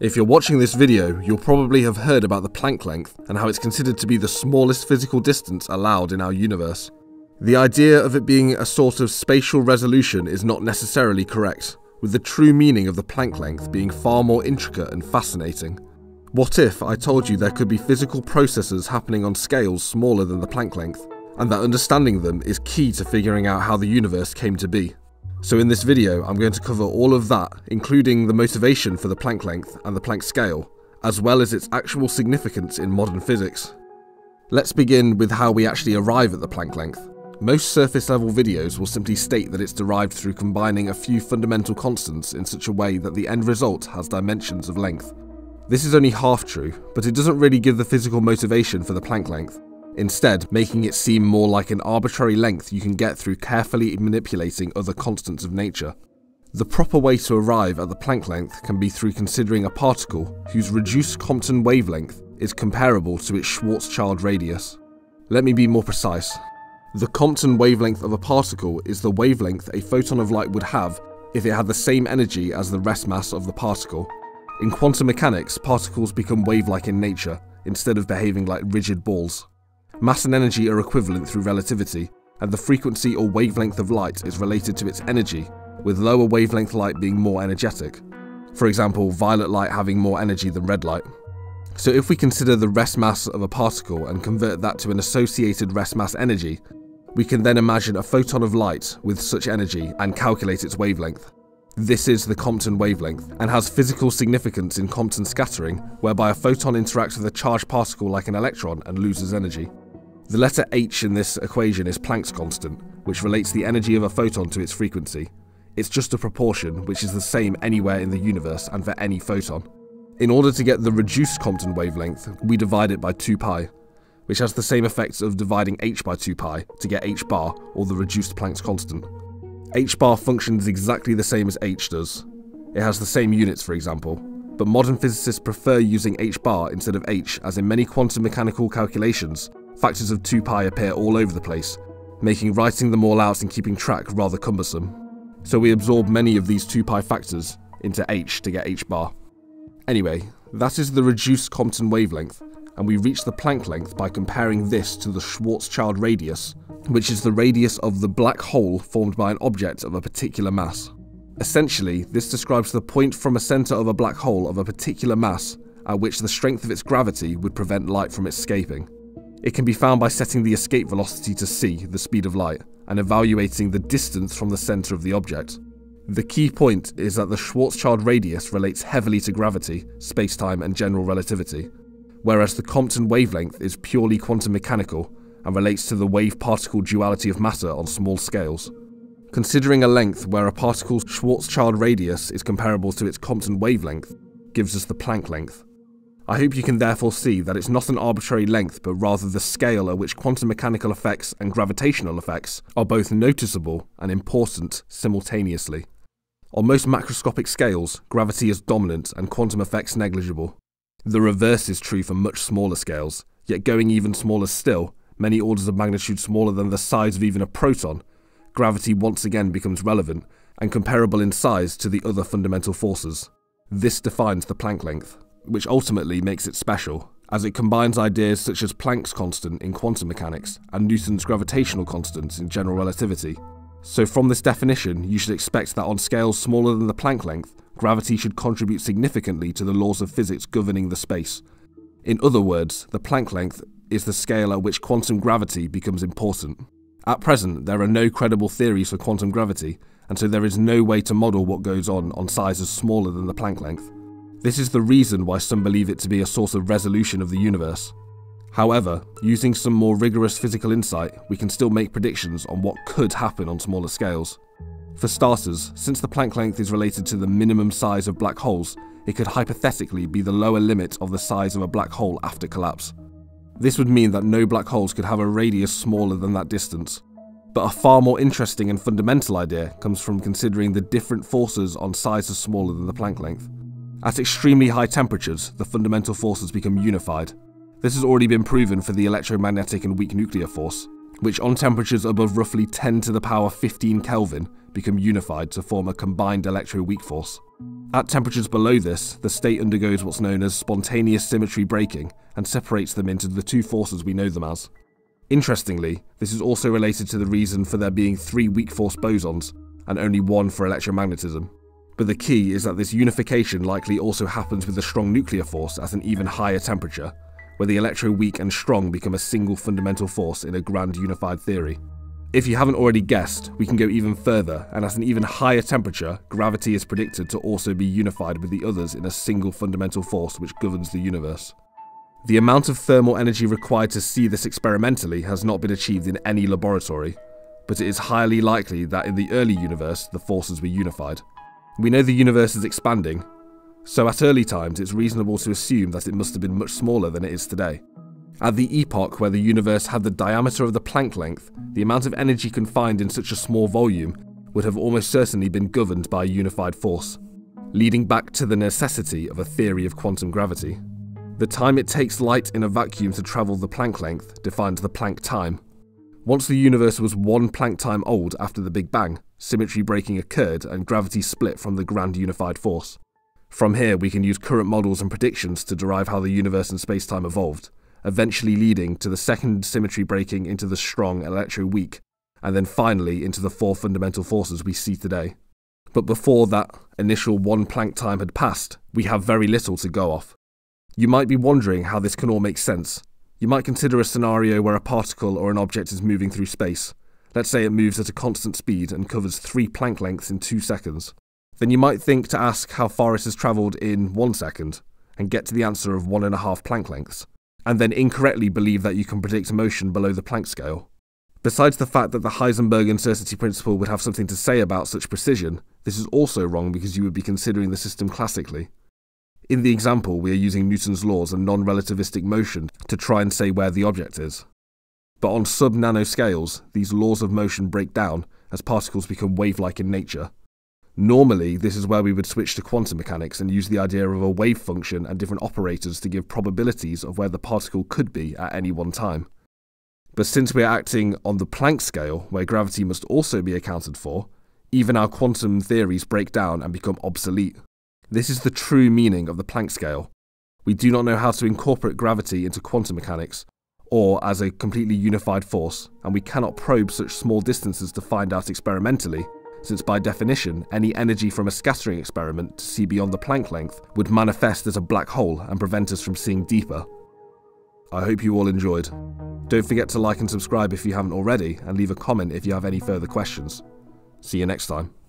If you're watching this video, you'll probably have heard about the Planck length and how it's considered to be the smallest physical distance allowed in our universe. The idea of it being a sort of spatial resolution is not necessarily correct, with the true meaning of the Planck length being far more intricate and fascinating. What if I told you there could be physical processes happening on scales smaller than the Planck length, and that understanding them is key to figuring out how the universe came to be? So in this video, I'm going to cover all of that, including the motivation for the Planck length and the Planck scale, as well as its actual significance in modern physics. Let's begin with how we actually arrive at the Planck length. Most surface level videos will simply state that it's derived through combining a few fundamental constants in such a way that the end result has dimensions of length. This is only half true, but it doesn't really give the physical motivation for the Planck length, instead making it seem more like an arbitrary length you can get through carefully manipulating other constants of nature. The proper way to arrive at the Planck length can be through considering a particle whose reduced Compton wavelength is comparable to its Schwarzschild radius. Let me be more precise. The Compton wavelength of a particle is the wavelength a photon of light would have if it had the same energy as the rest mass of the particle. In quantum mechanics, particles become wave-like in nature, instead of behaving like rigid balls. Mass and energy are equivalent through relativity, and the frequency or wavelength of light is related to its energy, with lower wavelength light being more energetic. For example, violet light having more energy than red light. So if we consider the rest mass of a particle and convert that to an associated rest mass energy, we can then imagine a photon of light with such energy and calculate its wavelength. This is the Compton wavelength, and has physical significance in Compton scattering, whereby a photon interacts with a charged particle like an electron and loses energy. The letter h in this equation is Planck's constant, which relates the energy of a photon to its frequency. It's just a proportion, which is the same anywhere in the universe and for any photon. In order to get the reduced Compton wavelength, we divide it by 2 pi, which has the same effects of dividing h by 2 pi to get h bar, or the reduced Planck's constant. h bar functions exactly the same as h does. It has the same units, for example, but modern physicists prefer using h bar instead of h, as in many quantum mechanical calculations, factors of 2 pi appear all over the place, making writing them all out and keeping track rather cumbersome. So we absorb many of these 2 pi factors into h to get h bar. Anyway, that is the reduced Compton wavelength, and we reach the Planck length by comparing this to the Schwarzschild radius, which is the radius of the black hole formed by an object of a particular mass. Essentially, this describes the point from a centre of a black hole of a particular mass at which the strength of its gravity would prevent light from escaping. It can be found by setting the escape velocity to c, the speed of light, and evaluating the distance from the centre of the object. The key point is that the Schwarzschild radius relates heavily to gravity, spacetime, and general relativity, whereas the Compton wavelength is purely quantum mechanical and relates to the wave-particle duality of matter on small scales. Considering a length where a particle's Schwarzschild radius is comparable to its Compton wavelength gives us the Planck length. I hope you can therefore see that it's not an arbitrary length, but rather the scale at which quantum mechanical effects and gravitational effects are both noticeable and important simultaneously. On most macroscopic scales, gravity is dominant and quantum effects negligible. The reverse is true for much smaller scales, yet going even smaller still, many orders of magnitude smaller than the size of even a proton, gravity once again becomes relevant and comparable in size to the other fundamental forces. This defines the Planck length which ultimately makes it special, as it combines ideas such as Planck's constant in quantum mechanics and Newton's gravitational constants in general relativity. So from this definition, you should expect that on scales smaller than the Planck length, gravity should contribute significantly to the laws of physics governing the space. In other words, the Planck length is the scale at which quantum gravity becomes important. At present, there are no credible theories for quantum gravity, and so there is no way to model what goes on on sizes smaller than the Planck length. This is the reason why some believe it to be a source of resolution of the universe. However, using some more rigorous physical insight, we can still make predictions on what could happen on smaller scales. For starters, since the Planck length is related to the minimum size of black holes, it could hypothetically be the lower limit of the size of a black hole after collapse. This would mean that no black holes could have a radius smaller than that distance. But a far more interesting and fundamental idea comes from considering the different forces on sizes smaller than the Planck length. At extremely high temperatures, the fundamental forces become unified. This has already been proven for the electromagnetic and weak nuclear force, which on temperatures above roughly 10 to the power 15 Kelvin become unified to form a combined electroweak force. At temperatures below this, the state undergoes what's known as spontaneous symmetry breaking and separates them into the two forces we know them as. Interestingly, this is also related to the reason for there being three weak force bosons and only one for electromagnetism. But the key is that this unification likely also happens with the strong nuclear force at an even higher temperature, where the electro-weak and strong become a single fundamental force in a grand unified theory. If you haven't already guessed, we can go even further, and at an even higher temperature, gravity is predicted to also be unified with the others in a single fundamental force which governs the universe. The amount of thermal energy required to see this experimentally has not been achieved in any laboratory, but it is highly likely that in the early universe the forces were unified. We know the universe is expanding, so at early times it's reasonable to assume that it must have been much smaller than it is today. At the epoch where the universe had the diameter of the Planck length, the amount of energy confined in such a small volume would have almost certainly been governed by a unified force, leading back to the necessity of a theory of quantum gravity. The time it takes light in a vacuum to travel the Planck length defines the Planck time. Once the universe was one Planck time old after the Big Bang, symmetry breaking occurred and gravity split from the grand unified force. From here, we can use current models and predictions to derive how the universe and spacetime evolved, eventually leading to the second symmetry breaking into the strong electro-weak, and then finally into the four fundamental forces we see today. But before that initial one Planck time had passed, we have very little to go off. You might be wondering how this can all make sense. You might consider a scenario where a particle or an object is moving through space. Let's say it moves at a constant speed and covers three Planck lengths in two seconds. Then you might think to ask how far it has travelled in one second, and get to the answer of one and a half Planck lengths, and then incorrectly believe that you can predict motion below the Planck scale. Besides the fact that the Heisenberg uncertainty principle would have something to say about such precision, this is also wrong because you would be considering the system classically. In the example, we are using Newton's laws and non-relativistic motion to try and say where the object is. But on sub-nano scales, these laws of motion break down as particles become wave-like in nature. Normally, this is where we would switch to quantum mechanics and use the idea of a wave function and different operators to give probabilities of where the particle could be at any one time. But since we are acting on the Planck scale, where gravity must also be accounted for, even our quantum theories break down and become obsolete. This is the true meaning of the Planck scale. We do not know how to incorporate gravity into quantum mechanics, or as a completely unified force, and we cannot probe such small distances to find out experimentally, since by definition, any energy from a scattering experiment to see beyond the Planck length would manifest as a black hole and prevent us from seeing deeper. I hope you all enjoyed. Don't forget to like and subscribe if you haven't already, and leave a comment if you have any further questions. See you next time.